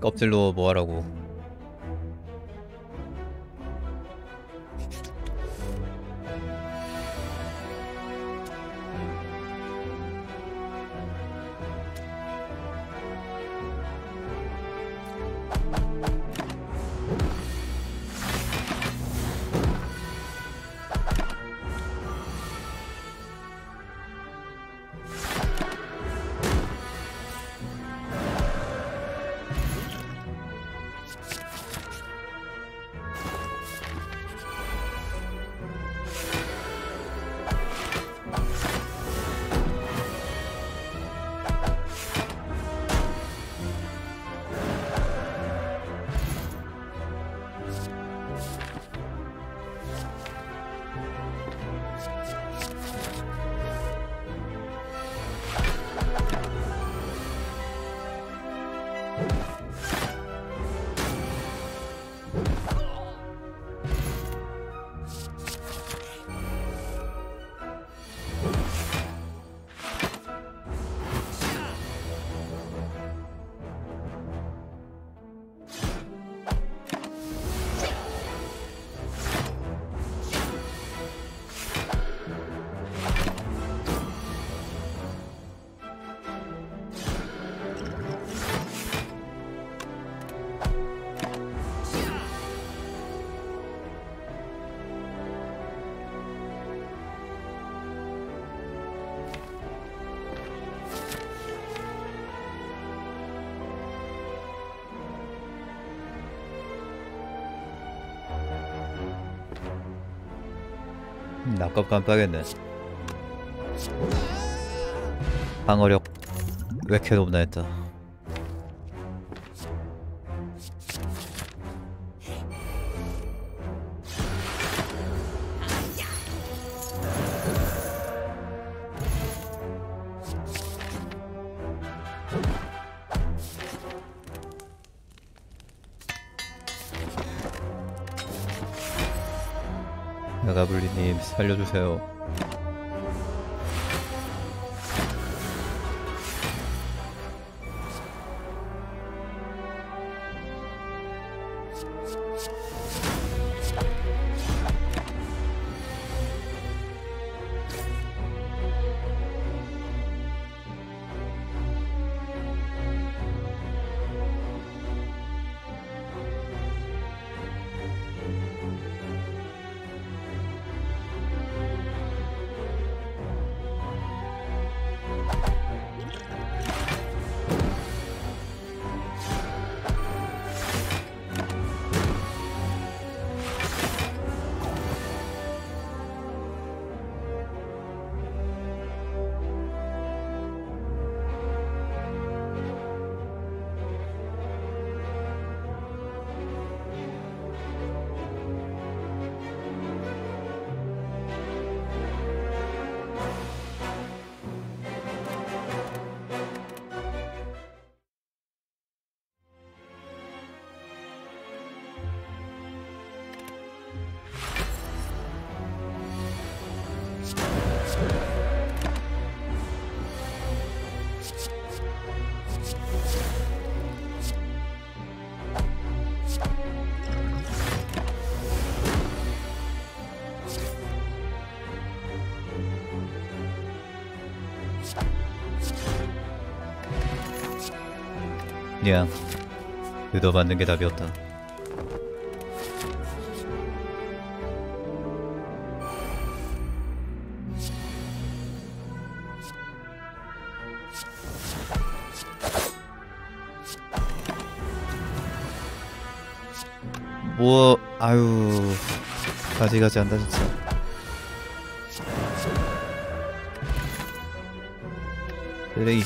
껍질로 뭐하라고 음, 아깝 깜빡했네. 방어력 왜 이렇게 높나 했다 야가블리님 살려주세요 냥 얻어맞는 게 답이었다. 뭐 아유 가지가지 한다 진짜. 쓰레기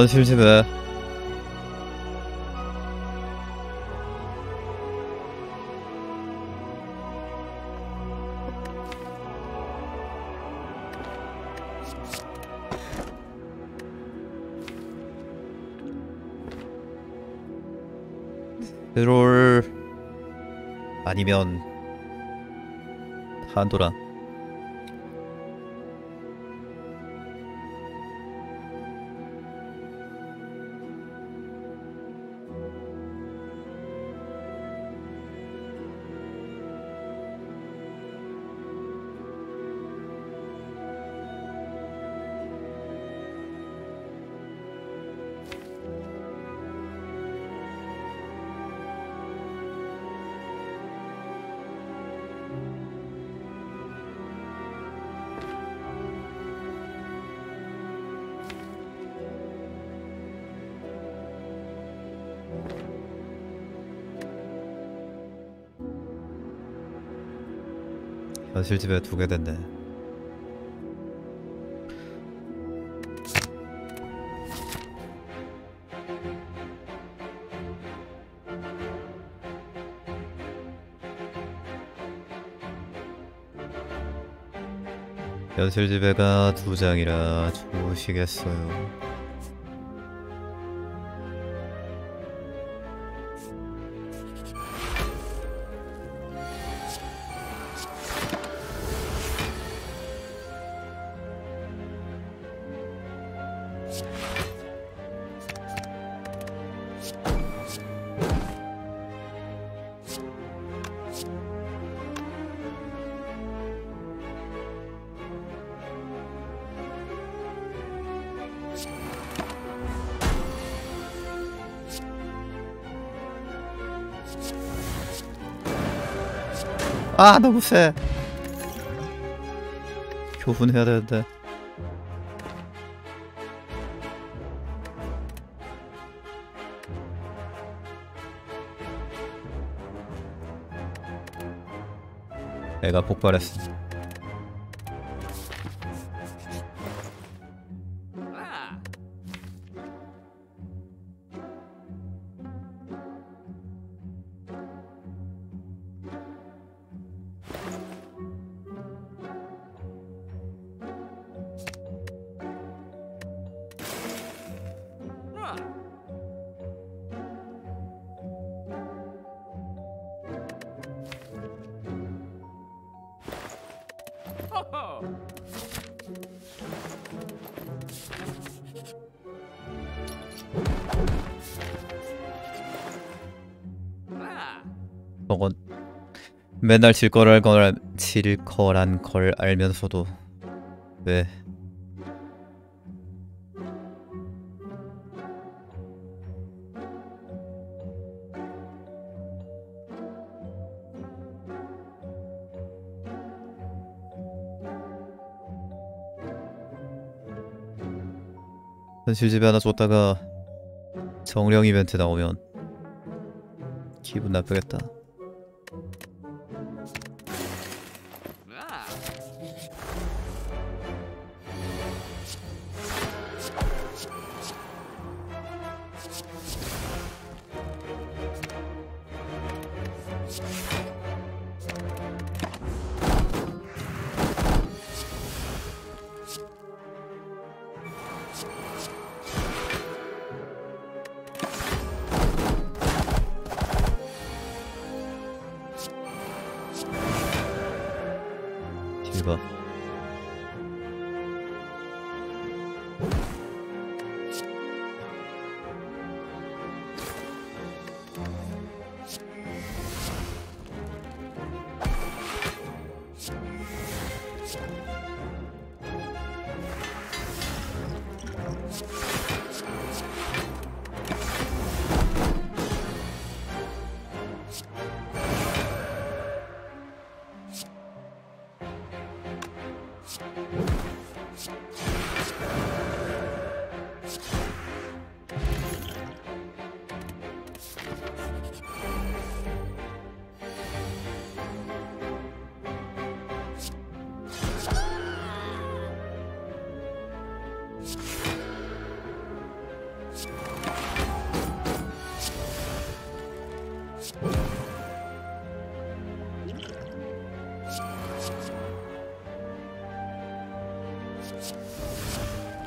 현실집에. 드롤 아니면 한도란 실집에 두개 됐네. 현실집에가 두 장이라 좋으시겠어요 아 너무 세 교훈해야 되는데. 애가 폭발했어 저건 맨날 질 거랄 걸, 질 거란 걸 알면서도 왜? 현실 집에 하나 줬다가 정령 이벤트 나오면 기분 나쁘겠다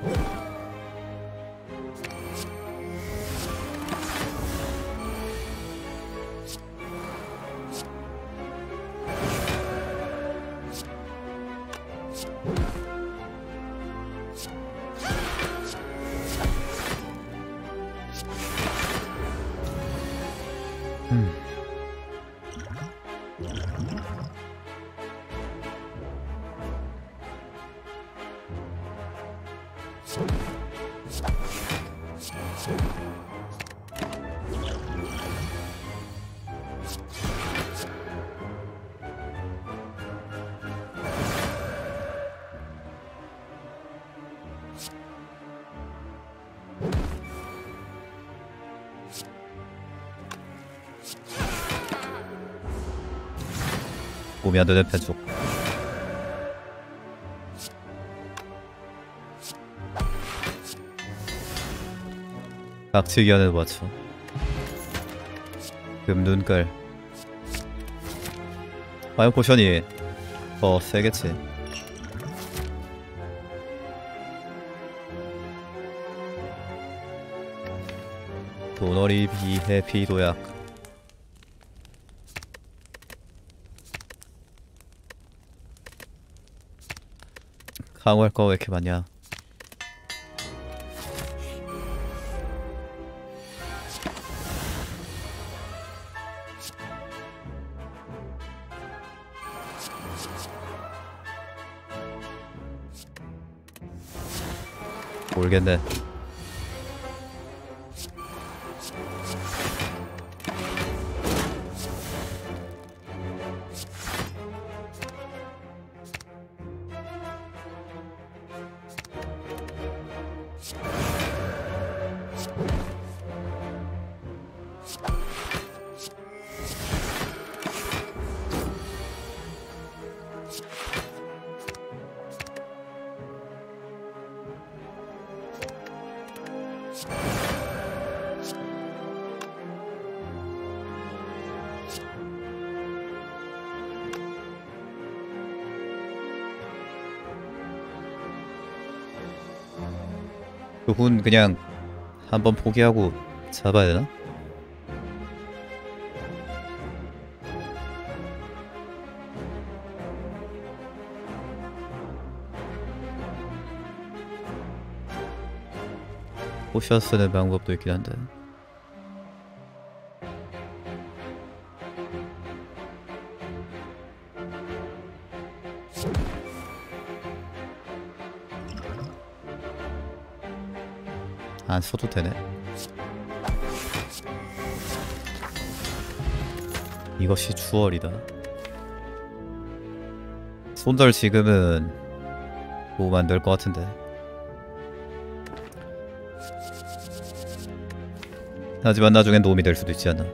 you 이안 되는 편쪽. 각치기하는 와초. 금 눈깔. 화염 포션이 더 세겠지. 도너리 비해 피도약. 강화할 거 왜 이렇게 많냐? 모르겠네. 그분 그냥 한번 포기하고 잡아야 되나? 포션 쓰는 방법도 있긴 한데 안 써도 되네. 이것이 추월이다. 손절 지금은 도움 안 될 것 같은데. 하지만 나중엔 도움이 될 수도 있지 않나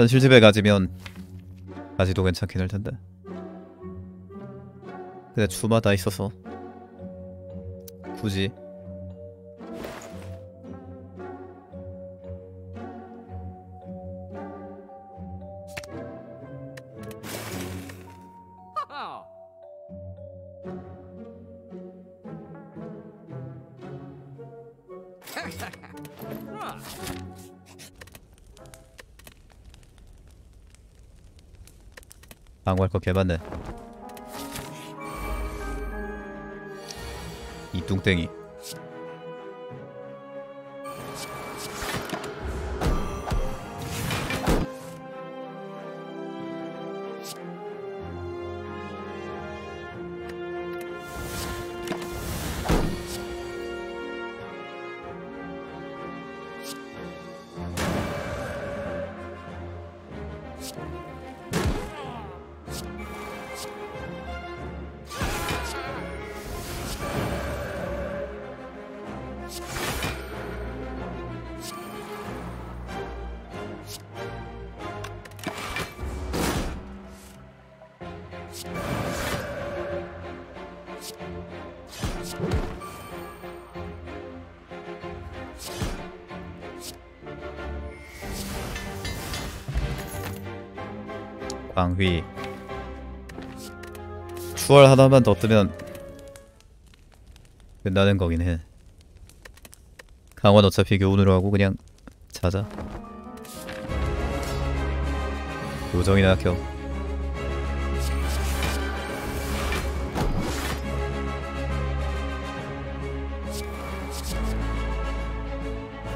현실집에 가지면 아직도 괜찮긴 할 텐데. 근데 주마다 있어서 굳이 방구할 거 개많네 이 뚱땡이 광휘 추월 하나만 더 뜨면 끝나는 거긴 해. 강원 어차피 교훈으로 하고 그냥 자자. 요정이나 켜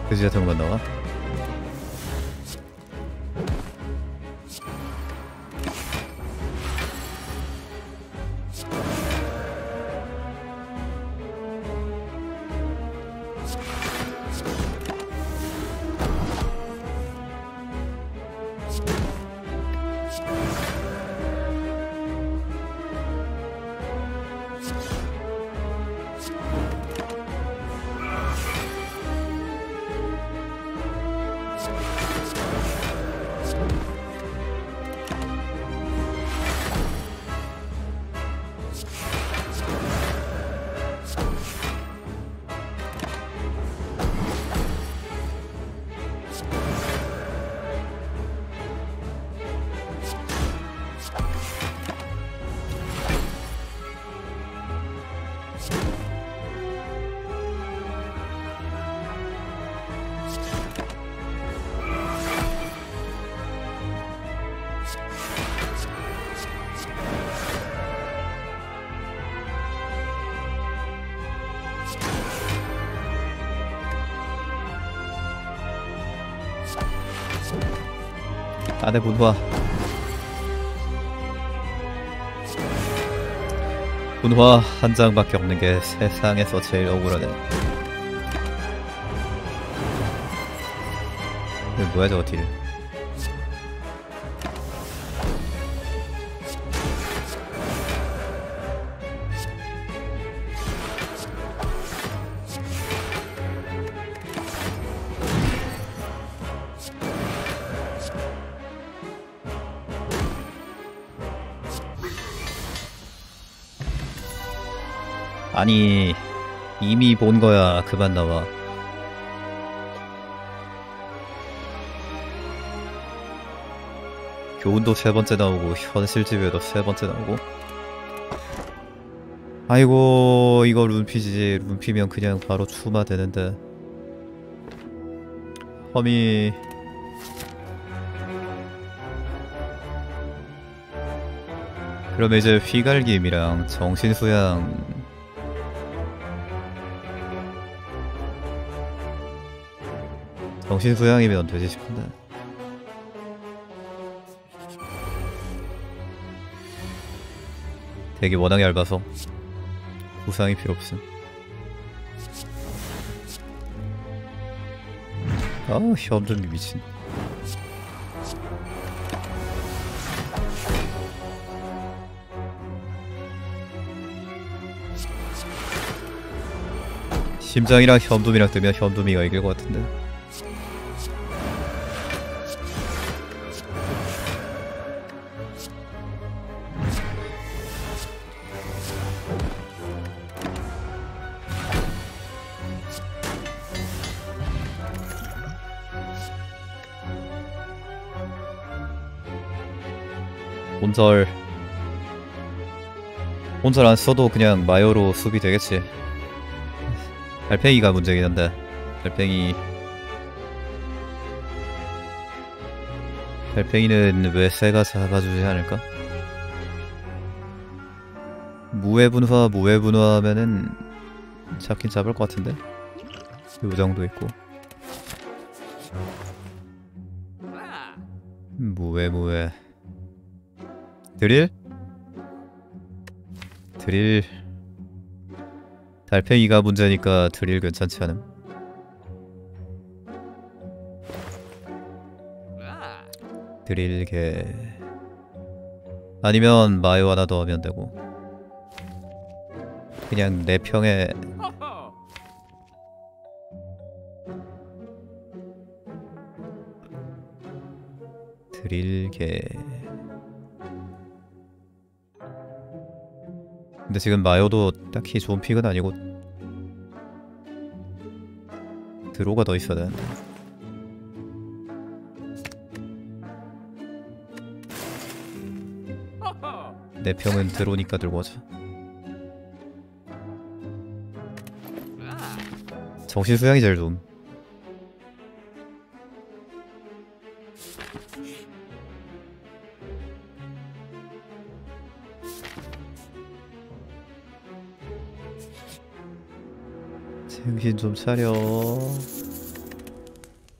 그지 같은 것만 나와? 안에 문화 문화 한 장밖에 없는 게 세상에서 제일 억울하네 뭐야 저거 딜? 아니 이미 본 거야. 그만 나와 교훈도 세 번째 나오고 현실 집에도 세 번째 나오고. 아이고 이거 룬피지 룬피면 그냥 바로 추마 되는데. 험이 그럼 이제 휘갈김이랑 정신수양. 정신수양이면 되지 싶은데 되게 워낙 얇아서 부상이 필요 없음. 아 현준이 미친. 심장이랑 현둠이랑 뜨면 현둠이가 이길 것 같은데 온절 온절 안 써도 그냥 마요로 수비 되겠지. 달팽이가 문제긴 한데 달팽이. 달팽이는 왜 새가 잡아주지 않을까? 무해분화 무해분화 하면은 잡긴 잡을 것 같은데? 요정도 있고. 무해 무해 드릴? 드릴 달팽이가 문제니까 드릴 괜찮지 않음? 드릴게 아니면 마요 하나 더 하면 되고 그냥 내 평에 드릴게 근데 지금 마요도 딱히 좋은 픽은 아니고 드로가 더 있어야 되는데. 내 평은 드로니까 들고 가자. 정신 수양이 제일 좋음 정신 좀 차려.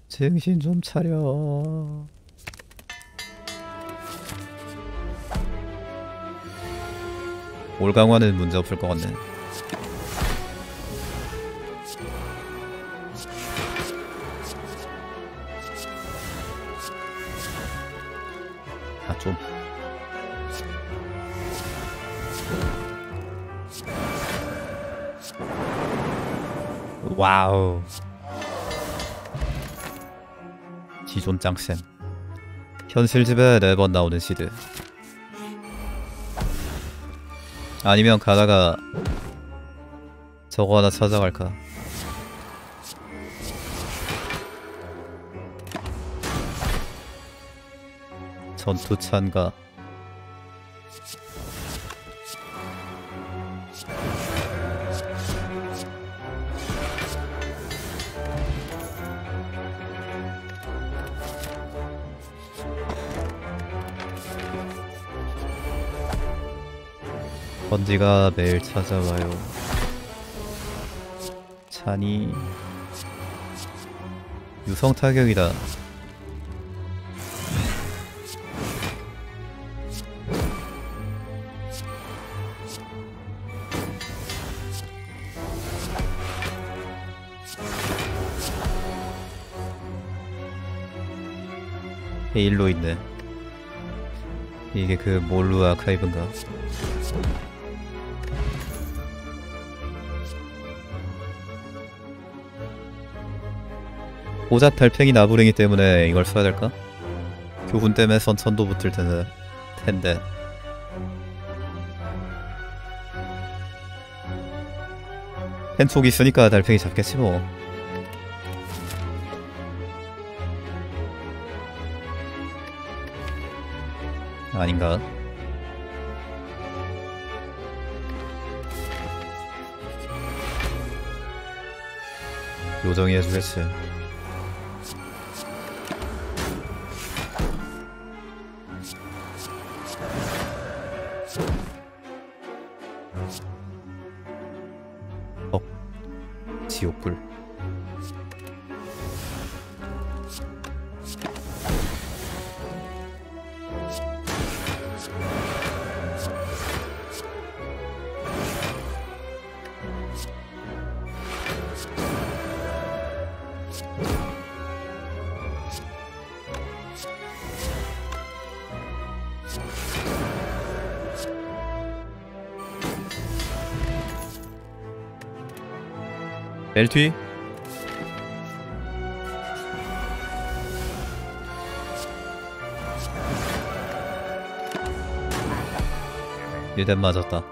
정신 좀 차려. 올강화는 문제 없을 것 같네 와우. 기존 짱쌤 현실집에 네번 나오는 시드. 아니면 가다가 저거 하나 찾아갈까? 전투 찬가 번지가 매일 찾아와요. 찬이 유성 타격이다. 헤일로 있네. 이게 그 몰루 아카이브인가? 오잡 달팽이 나부랭이 때문에 이걸 써야 될까? 교훈 때문에 선천도 붙을 텐데. 텐데. 펜촉 있으니까 달팽이 잡겠지 뭐. 아닌가? 요정이 해주겠지. 벨튀 일단 맞았다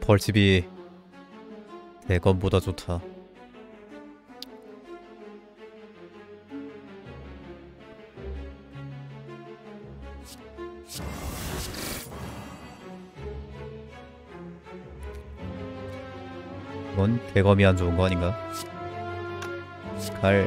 벌집이 대검보다 좋다. 이건 대검이 안 좋은 거 아닌가? 갈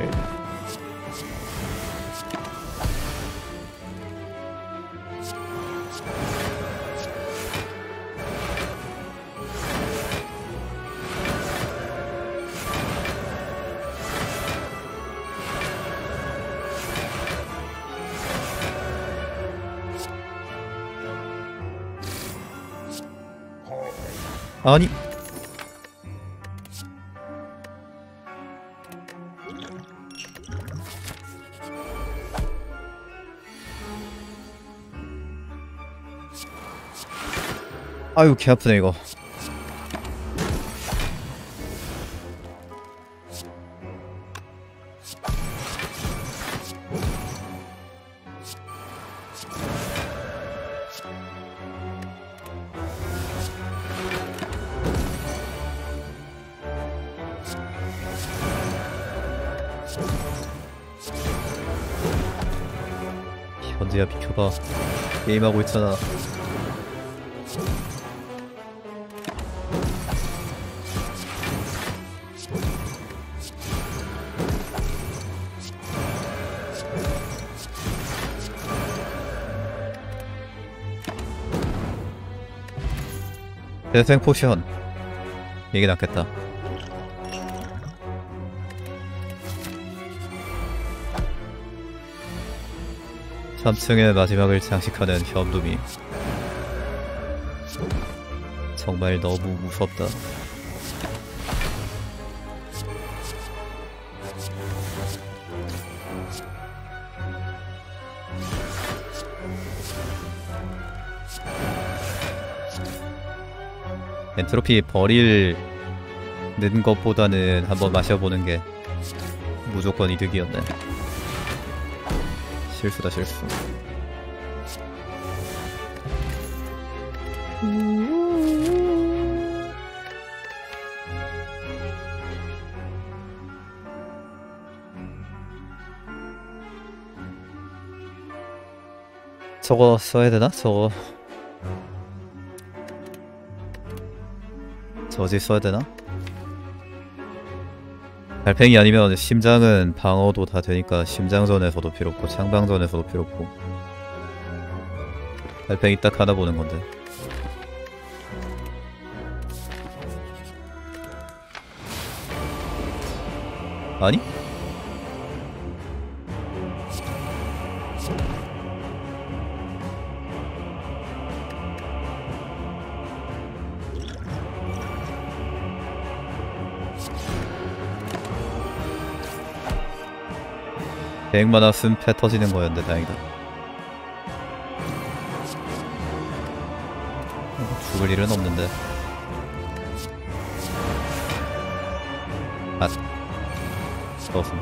아니 아유 개 아프네 이거. 현재야 비켜봐. 게임하고 있잖아 대생 포션. 이게 낫겠다. 3층의 마지막을 장식하는 현둠이 정말 너무 무섭다 엔트로피 버릴는 것보다는 한번 마셔보는 게 무조건 이득이었네 실수다 실수 저거 써야 되나? 저거 저지 써야 되나? 달팽이 아니면 심장은 방어도 다 되니까 심장전에서도 필요 없고 창방전에서도 필요 없고 달팽이 딱 하나 보는 건데 아니? 백만화 쓴패 터지는 거였는데 다행이다. 어, 죽을 일은 없는데. 아. 서순.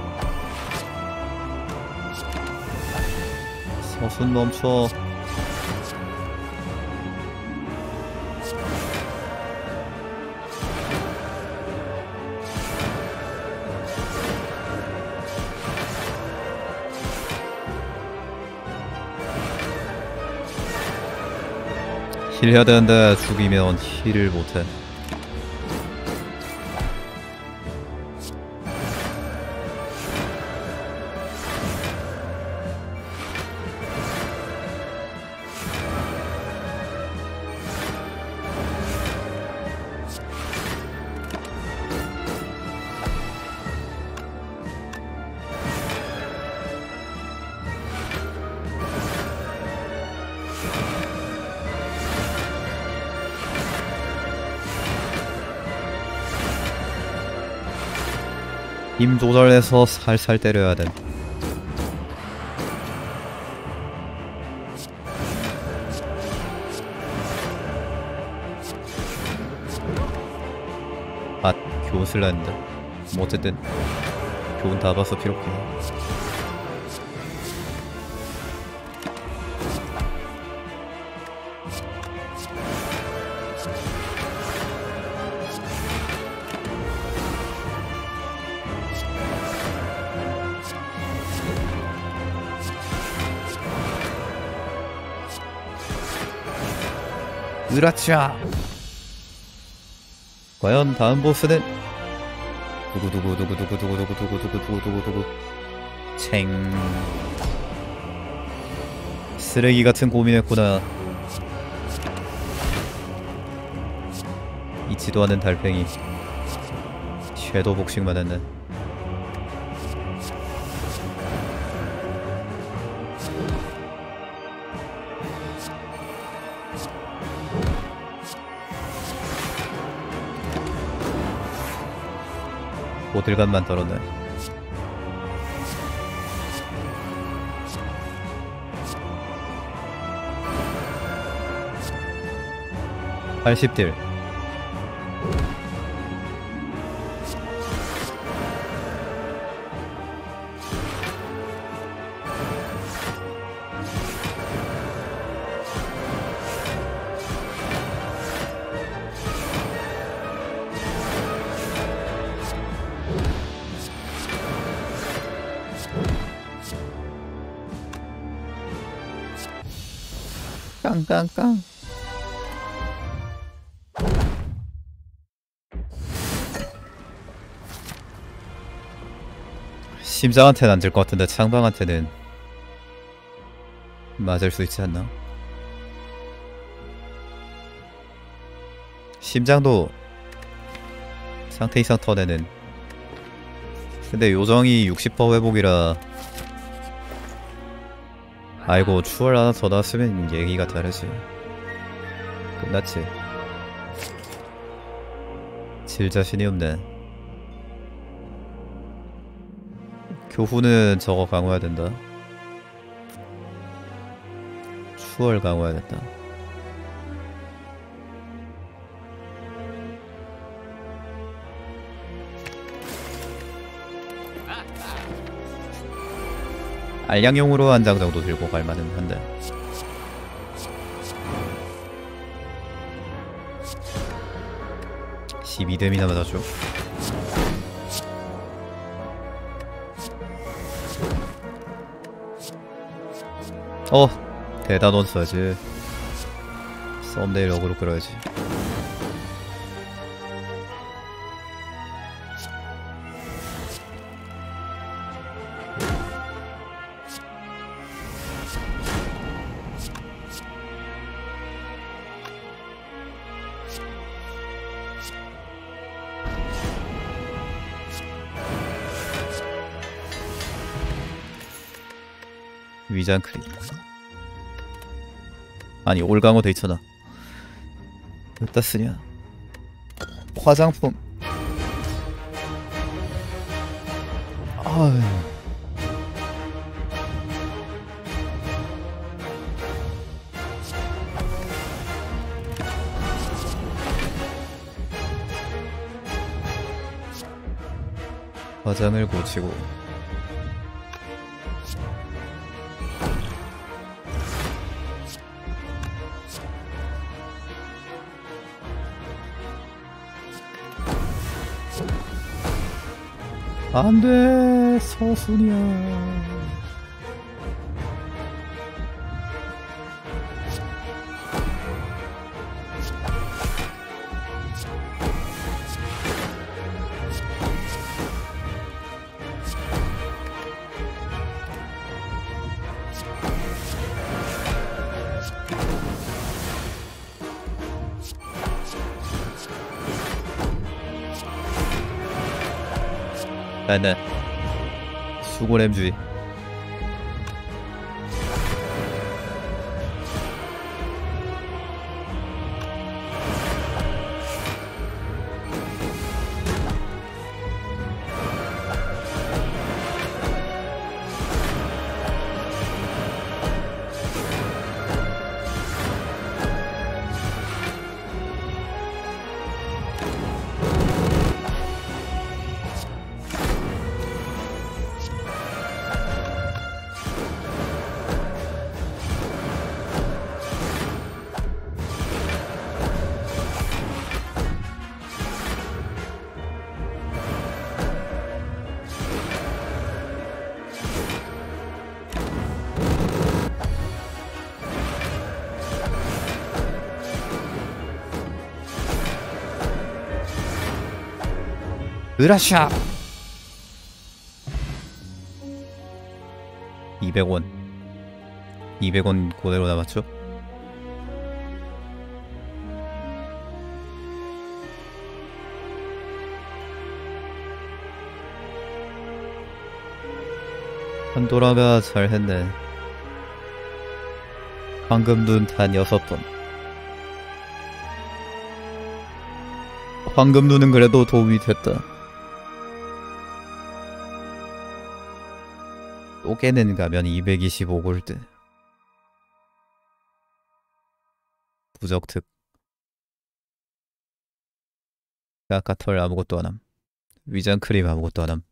서순 멈춰 힐해야 되는데 죽이면 힐을 못해 힘 조절해서 살살 때려야 돼. 아, 했는데. 뭐 어쨌든 교훈 다 봐서 필요 없긴 해. 으라차 과연 다음 보스는 두구두구두구두구두구두구두구두구두구두구두구 챙. 쓰레기 같은 고민했구나. 잊지도 않은 달팽이. 섀도우 복싱만 했네 뭐 오들간만 덜어놔 80딜. 깡깡깡 심장한테는 안 될 것 같은데 창방한테는 맞을 수 있지 않나? 심장도 상태 이상 턴에는 근데 요정이 60% 회복이라 아이고 추월 하나 더 나왔으면 얘기가 다르지. 끝났지? 질 자신이 없네. 교훈은 저거 강화해야 된다. 추월 강화해야 된다 알량용으로 한 장 정도 들고 갈 만은 한데. (12뎀이나) 맞아줘. 어 대단원 써야지. 썸네일 어그로 끌어야지 위장 클릭. 아니 올강호 돼있잖아 어디다 쓰냐? 화장품. 아유 화장을 고치고. 안돼 서순이야 네, 네. 수고렘주의. 으라샤 200원. 200원 그대로 남았죠? 판도라가 잘했네. 황금 눈단 여섯 번. 황금 눈은 그래도 도움이 됐다 깨는 가면 225골드. 부적특. 아까 털 아무것도 안함. 위장 크림 아무것도 안함